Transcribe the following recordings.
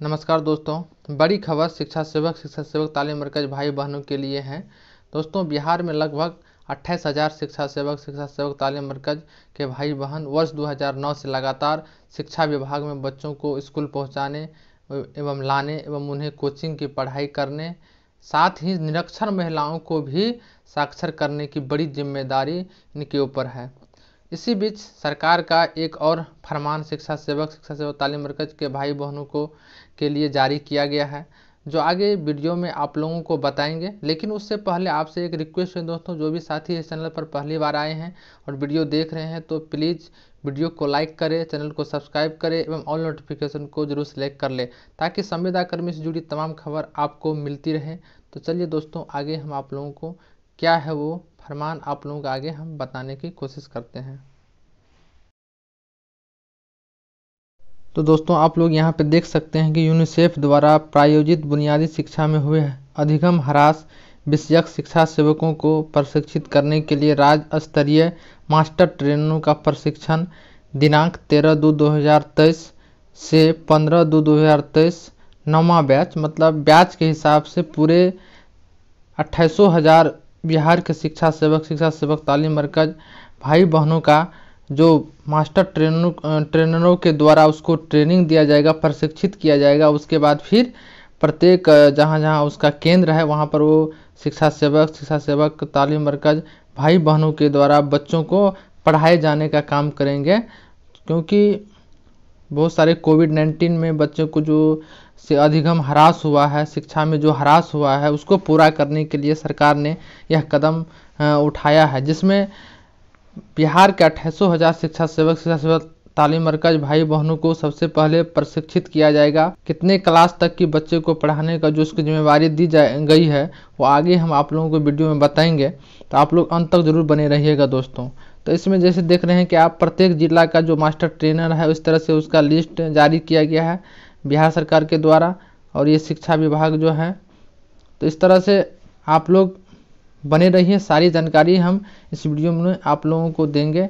नमस्कार दोस्तों, बड़ी खबर शिक्षा सेवक शिक्षा सेवक तालीम मरकज भाई बहनों के लिए है। दोस्तों, बिहार में लगभग अट्ठाईस हज़ार शिक्षा सेवक शिक्षा सेवक तालीम मरकज के भाई बहन वर्ष 2009 से लगातार शिक्षा विभाग में बच्चों को स्कूल पहुँचाने एवं लाने एवं उन्हें कोचिंग की पढ़ाई करने, साथ ही निरक्षर महिलाओं को भी साक्षर करने की बड़ी ज़िम्मेदारी इनके ऊपर है। इसी बीच सरकार का एक और फरमान शिक्षा सेवक शिक्षा सेवक तालीम मरकज के भाई बहनों को, के लिए जारी किया गया है, जो आगे वीडियो में आप लोगों को बताएँगे। लेकिन उससे पहले आपसे एक रिक्वेस्ट है दोस्तों, जो भी साथी इस चैनल पर पहली बार आए हैं और वीडियो देख रहे हैं तो प्लीज़ वीडियो को लाइक करें, चैनल को सब्सक्राइब करें एवं ऑल नोटिफिकेशन को ज़रूर सेलेक्ट कर ले, ताकि संविदा कर्मी से जुड़ी तमाम खबर आपको मिलती रहे। तो चलिए दोस्तों, आगे हम आप लोगों को क्या है वो फरमान, आप लोगों को आगे हम बताने की कोशिश करते हैं। तो दोस्तों, आप लोग यहाँ पे देख सकते हैं कि यूनिसेफ द्वारा प्रायोजित बुनियादी शिक्षा में हुए अधिगम ह्रास विषयक शिक्षा सेवकों को प्रशिक्षित करने के लिए राज्य स्तरीय मास्टर ट्रेनरों का प्रशिक्षण दिनांक तेरह दो दो हज़ार तेईस से पंद्रह दो दो हज़ार तेईस, नौवा बैच मतलब बैच के हिसाब से पूरे अट्ठाईसों हज़ार बिहार के शिक्षा सेवक शिक्षा सेवक तालीम मरकज भाई बहनों का जो मास्टर ट्रेनरों ट्रेनरों के द्वारा उसको ट्रेनिंग दिया जाएगा, प्रशिक्षित किया जाएगा, उसके बाद फिर प्रत्येक, जहाँ जहाँ उसका केंद्र है, वहाँ पर वो शिक्षा सेवक शिक्षा सेवक, तालीम मरकज भाई बहनों के द्वारा बच्चों को पढ़ाए जाने का काम करेंगे। क्योंकि बहुत सारे कोविड नाइन्टीन में बच्चों को जो से अधिगम ह्रास हुआ है, शिक्षा में जो ह्रास हुआ है, उसको पूरा करने के लिए सरकार ने यह कदम उठाया है, जिसमें बिहार के अट्ठाईसों हज़ार शिक्षा सेवक शिक्षा सेवक तालीम मरकज भाई बहनों को सबसे पहले प्रशिक्षित किया जाएगा। कितने क्लास तक की बच्चे को पढ़ाने का जो उसकी जिम्मेवारी दी जा, गई है, वो आगे हम आप लोगों को वीडियो में बताएँगे। तो आप लोग अंत तक ज़रूर बने रहिएगा दोस्तों। तो इसमें जैसे देख रहे हैं कि आप प्रत्येक जिला का जो मास्टर ट्रेनर है, उस तरह से उसका लिस्ट जारी किया गया है बिहार सरकार के द्वारा और ये शिक्षा विभाग जो है। तो इस तरह से आप लोग बने रहिए। सारी जानकारी हम इस वीडियो में आप लोगों को देंगे।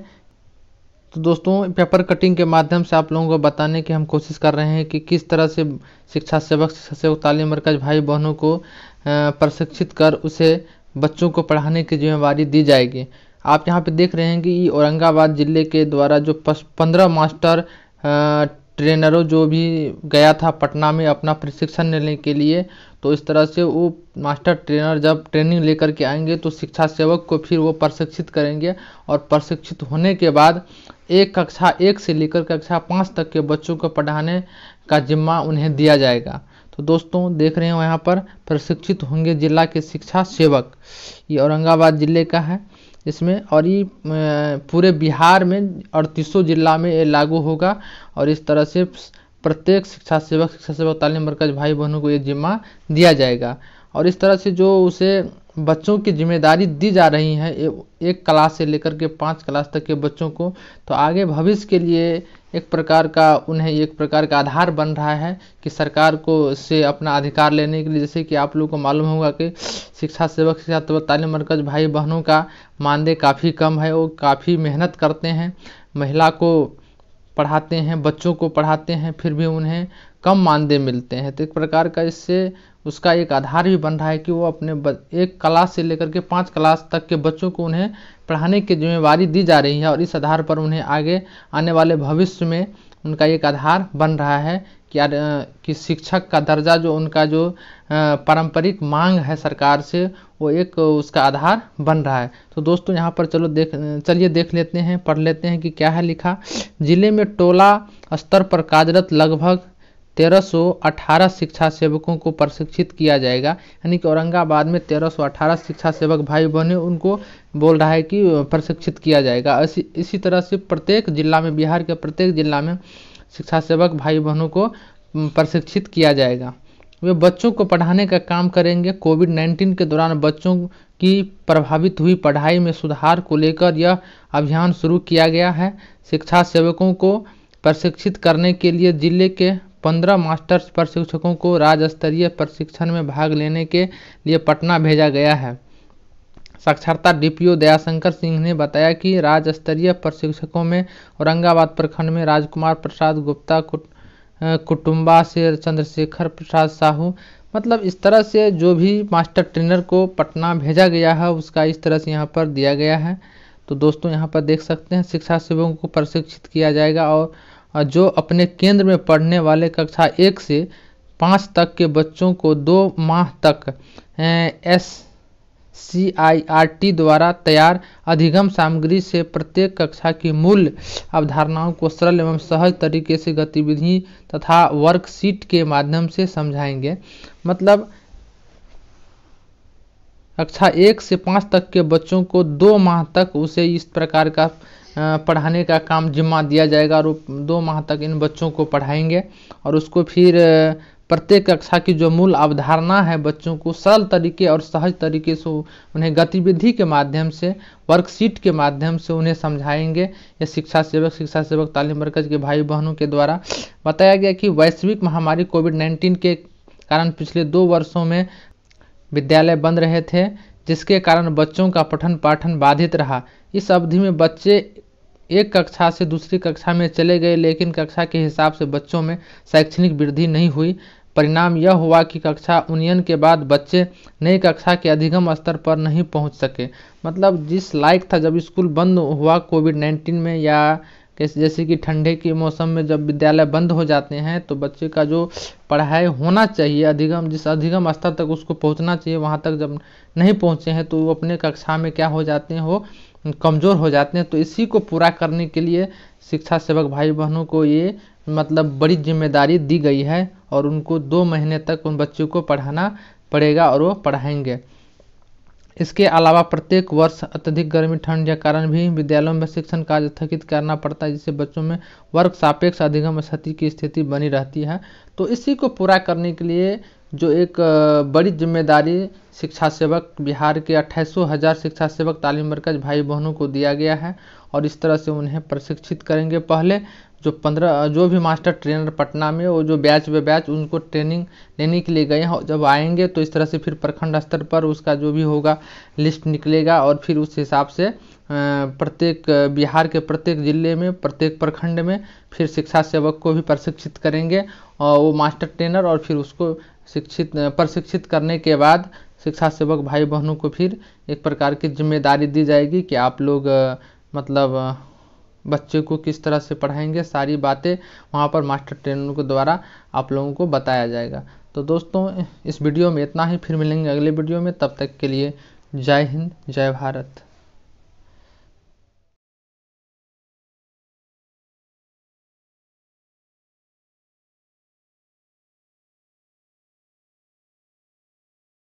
तो दोस्तों, पेपर कटिंग के माध्यम से आप लोगों को बताने की हम कोशिश कर रहे हैं कि किस तरह से शिक्षा सेवक शिक्षा सेवक, तालीम मरकज भाई बहनों को प्रशिक्षित कर उसे बच्चों को पढ़ाने की जिम्मेवारी दी जाएगी। आप यहाँ पे देख रहे हैं कि औरंगाबाद ज़िले के द्वारा जो पंद्रह मास्टर ट्रेनरों जो भी गया था पटना में अपना प्रशिक्षण लेने के लिए तो इस तरह से वो मास्टर ट्रेनर जब ट्रेनिंग लेकर के आएँगे तो शिक्षा सेवक को फिर वो प्रशिक्षित करेंगे। और प्रशिक्षित होने के बाद एक कक्षा एक से लेकर कक्षा पाँच तक के बच्चों को पढ़ाने का जिम्मा उन्हें दिया जाएगा। तो दोस्तों, देख रहे हैं यहाँ पर प्रशिक्षित होंगे जिला के शिक्षा सेवक। ये औरंगाबाद ज़िले का है। इसमें और ये पूरे बिहार में अड़तीसों जिला में ये लागू होगा और इस तरह से प्रत्येक शिक्षा सेवक शिक्षा सेवक तालीम मरकज भाई बहनों को ये जिम्मा दिया जाएगा। और इस तरह से जो उसे बच्चों की ज़िम्मेदारी दी जा रही है एक क्लास से लेकर के पाँच क्लास तक के बच्चों को तो आगे भविष्य के लिए एक प्रकार का, उन्हें एक प्रकार का आधार बन रहा है कि सरकार को से अपना अधिकार लेने के लिए, जैसे कि आप लोगों को मालूम होगा कि शिक्षा सेवक, शिक्षा तो तालीम मरकज भाई बहनों का मानदेय काफ़ी कम है वो काफ़ी मेहनत करते हैं, महिला को पढ़ाते हैं, बच्चों को पढ़ाते हैं, फिर भी उन्हें कम मानदेय मिलते हैं। तो एक प्रकार का इससे उसका एक आधार भी बन रहा है कि वो अपने एक क्लास से लेकर के पाँच क्लास तक के बच्चों को उन्हें पढ़ाने की जिम्मेवारी दी जा रही है और इस आधार पर उन्हें आगे आने वाले भविष्य में उनका एक आधार बन रहा है कि कि शिक्षक का दर्जा जो उनका जो पारंपरिक मांग है सरकार से, वो एक उसका आधार बन रहा है। तो दोस्तों, यहाँ पर चलो देख, चलिए देख लेते हैं, पढ़ लेते हैं कि क्या है लिखा। ज़िले में टोला स्तर पर कार्यरत लगभग तेरह सौ अठारह शिक्षा सेवकों को प्रशिक्षित किया जाएगा। यानी कि औरंगाबाद में तेरह सौ अठारह शिक्षा सेवक भाई बहने उनको बोल रहा है कि प्रशिक्षित किया जाएगा। इसी इसी तरह से प्रत्येक जिला में, बिहार के प्रत्येक जिला में शिक्षा सेवक भाई बहनों को प्रशिक्षित किया जाएगा। वे बच्चों को पढ़ाने का काम करेंगे। कोविड नाइन्टीन के दौरान बच्चों की प्रभावित हुई पढ़ाई में सुधार को लेकर यह अभियान शुरू किया गया है। शिक्षा सेवकों को प्रशिक्षित करने के लिए ज़िले के पंद्रह मास्टर्स प्रशिक्षकों को राज्य स्तरीय प्रशिक्षण में भाग लेने के लिए पटना भेजा गया है। साक्षरता डीपीओ दयाशंकर सिंह ने बताया कि राज्य स्तरीय प्रशिक्षकों में औरंगाबाद प्रखंड में राजकुमार प्रसाद गुप्ता कुटुम्बा से चंद्रशेखर प्रसाद साहू मतलब इस तरह से जो भी मास्टर ट्रेनर को पटना भेजा गया है, उसका इस तरह से यहाँ पर दिया गया है। तो दोस्तों, यहाँ पर देख सकते हैं, शिक्षा सेवकों को प्रशिक्षित किया जाएगा और जो अपने केंद्र में पढ़ने वाले कक्षा एक से पाँच तक के बच्चों को दो माह तक S C I R T द्वारा तैयार अधिगम सामग्री से प्रत्येक कक्षा की मूल अवधारणाओं को सरल एवं सहज तरीके से गतिविधि तथा वर्कशीट के माध्यम से समझाएँगे। मतलब कक्षा एक से पाँच तक के बच्चों को दो माह तक उसे इस प्रकार का पढ़ाने का काम जिम्मा दिया जाएगा और दो माह तक इन बच्चों को पढ़ाएँगे और उसको फिर प्रत्येक कक्षा की जो मूल अवधारणा है बच्चों को सरल तरीके और सहज तरीके से उन्हें गतिविधि के माध्यम से वर्कशीट के माध्यम से उन्हें समझाएँगे। या शिक्षा सेवक शिक्षा सेवक, तालीम मरकज के भाई बहनों के द्वारा बताया गया कि वैश्विक महामारी कोविड नाइन्टीन के कारण पिछले दो वर्षों में विद्यालय बंद रहे थे, जिसके कारण बच्चों का पठन पाठन बाधित रहा। इस अवधि में बच्चे एक कक्षा से दूसरी कक्षा में चले गए, लेकिन कक्षा के हिसाब से बच्चों में शैक्षणिक वृद्धि नहीं हुई। परिणाम यह हुआ कि कक्षा उन्नयन के बाद बच्चे नई कक्षा के अधिगम स्तर पर नहीं पहुँच सके। मतलब जिस लायक था जब स्कूल बंद हुआ कोविड नाइन्टीन में, या कैसे जैसे कि ठंडे के मौसम में जब विद्यालय बंद हो जाते हैं तो बच्चे का जो पढ़ाई होना चाहिए, अधिगम, जिस अधिगम स्तर तक उसको पहुँचना चाहिए, वहाँ तक जब नहीं पहुँचे हैं तो वो अपने कक्षा में क्या हो जाते हैं, वो कमज़ोर हो जाते हैं तो इसी को पूरा करने के लिए शिक्षा सेवक भाई बहनों को ये मतलब बड़ी ज़िम्मेदारी दी गई है और उनको दो महीने तक उन बच्चों को पढ़ाना पड़ेगा और वो पढ़ाएँगे। इसके अलावा प्रत्येक वर्ष अत्यधिक गर्मी, ठंड के कारण भी विद्यालयों में शिक्षण कार्य स्थगित करना पड़ता है, जिससे बच्चों में वर्ग सापेक्ष अधिगम क्षति की स्थिति बनी रहती है। तो इसी को पूरा करने के लिए जो एक बड़ी ज़िम्मेदारी शिक्षा सेवक बिहार के अट्ठाईसों हज़ार शिक्षा सेवक तालीम मरकज भाई बहनों को दिया गया है और इस तरह से उन्हें प्रशिक्षित करेंगे। पहले जो पंद्रह, जो भी मास्टर ट्रेनर पटना में, वो जो बैच वे बैच, उनको ट्रेनिंग लेने के लिए गए हैं। जब आएँगे तो इस तरह से फिर प्रखंड स्तर पर उसका जो भी होगा, लिस्ट निकलेगा और फिर उस हिसाब से प्रत्येक बिहार के प्रत्येक ज़िले में, प्रत्येक प्रखंड में फिर शिक्षा सेवक को भी प्रशिक्षित करेंगे। और वो मास्टर ट्रेनर और फिर उसको शिक्षित, प्रशिक्षित करने के बाद शिक्षा सेवक भाई बहनों को फिर एक प्रकार की ज़िम्मेदारी दी जाएगी कि आप लोग मतलब बच्चे को किस तरह से पढ़ाएँगे, सारी बातें वहाँ पर मास्टर ट्रेनर के द्वारा आप लोगों को बताया जाएगा। तो दोस्तों, इस वीडियो में इतना ही। फिर मिलेंगे अगले वीडियो में। तब तक के लिए जय हिंद, जय भारत।